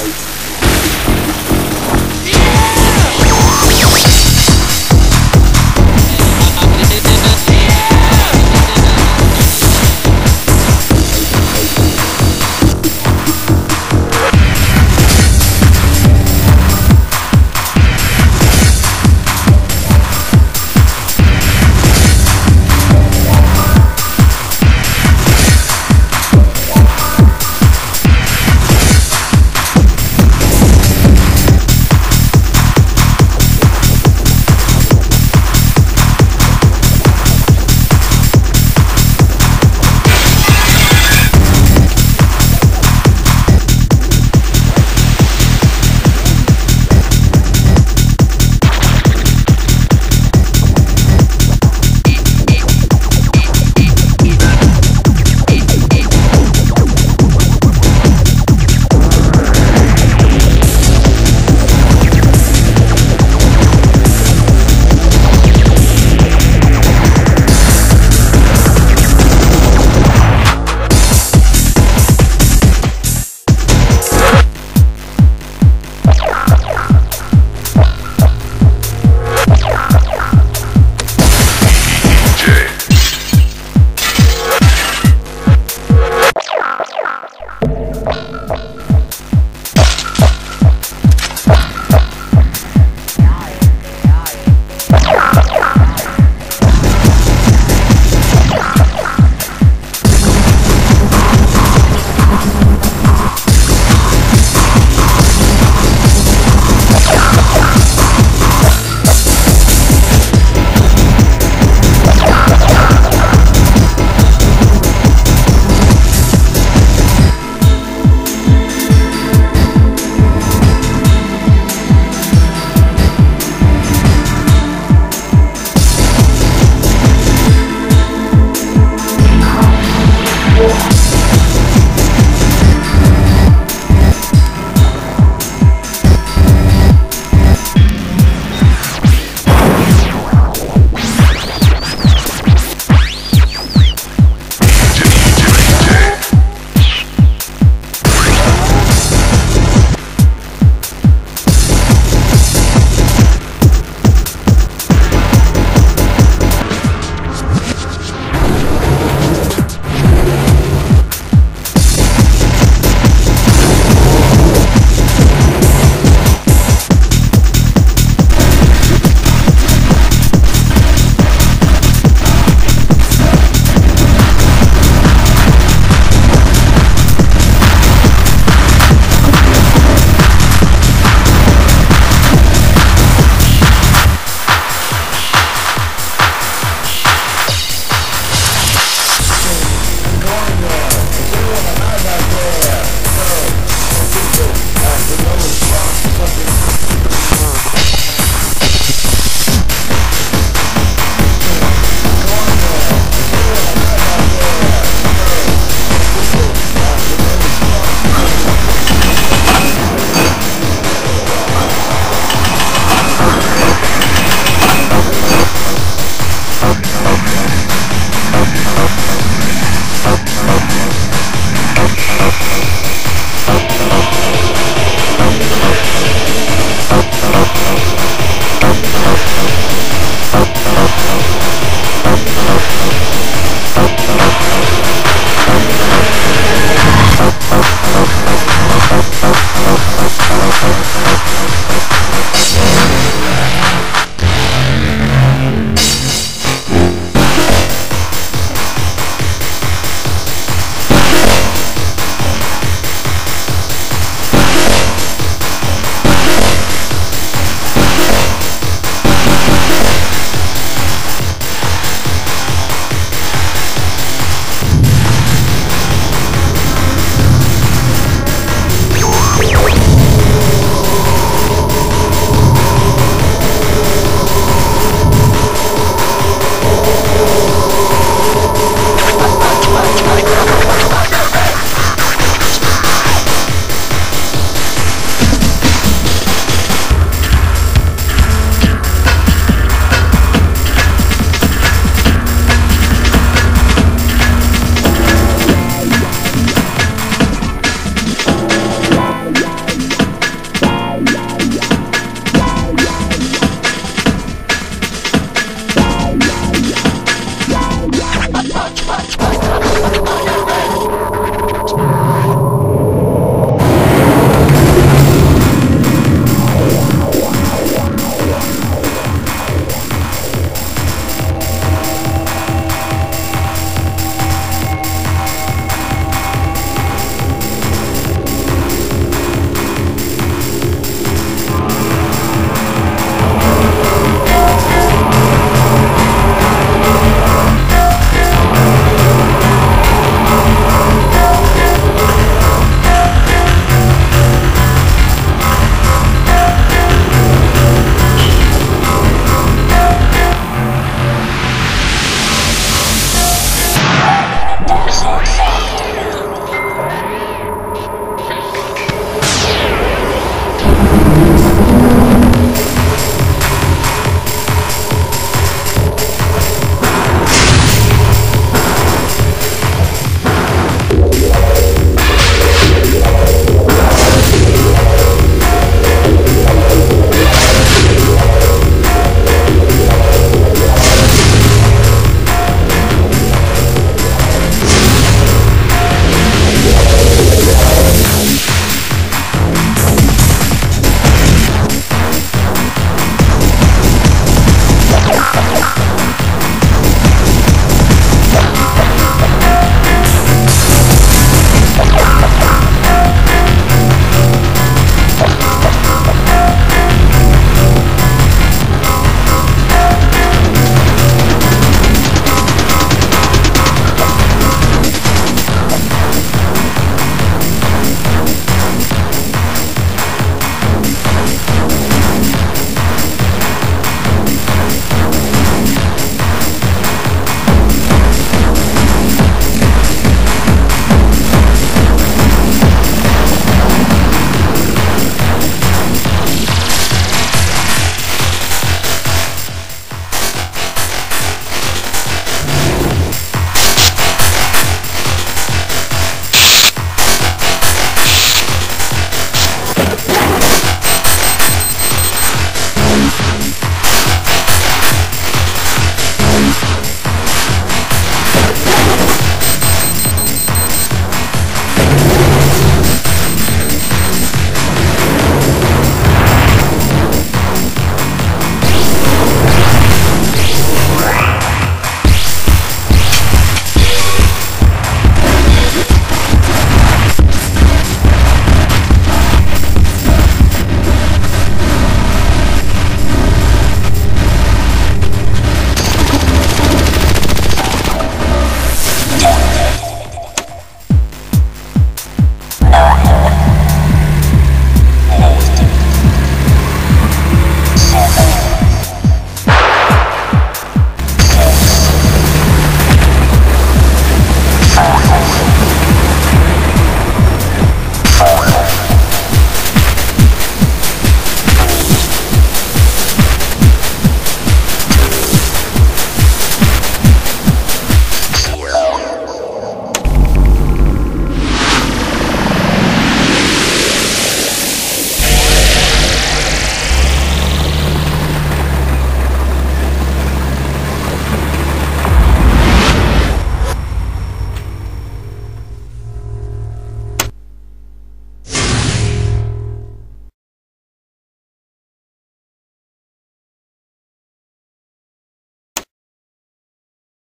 open.